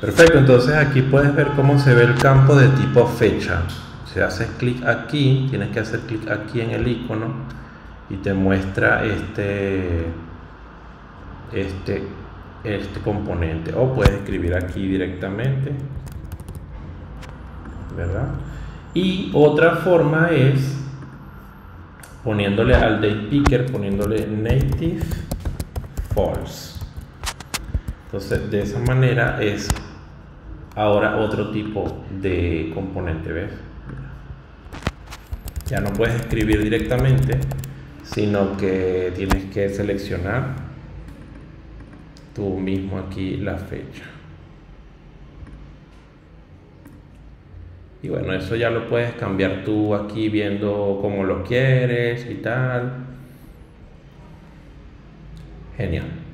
Perfecto, entonces aquí puedes ver cómo se ve el campo de tipo fecha. Si haces clic aquí, tienes que hacer clic aquí en el icono y te muestra este, este, este componente. O puedes escribir aquí directamente, ¿verdad? Y otra forma es poniéndole al date picker, poniéndole native false. Entonces, de esa manera es ahora otro tipo de componente, ¿ves? Ya no puedes escribir directamente, sino que tienes que seleccionar tú mismo aquí la fecha. Y bueno, eso ya lo puedes cambiar tú aquí viendo cómo lo quieres y tal. Genial.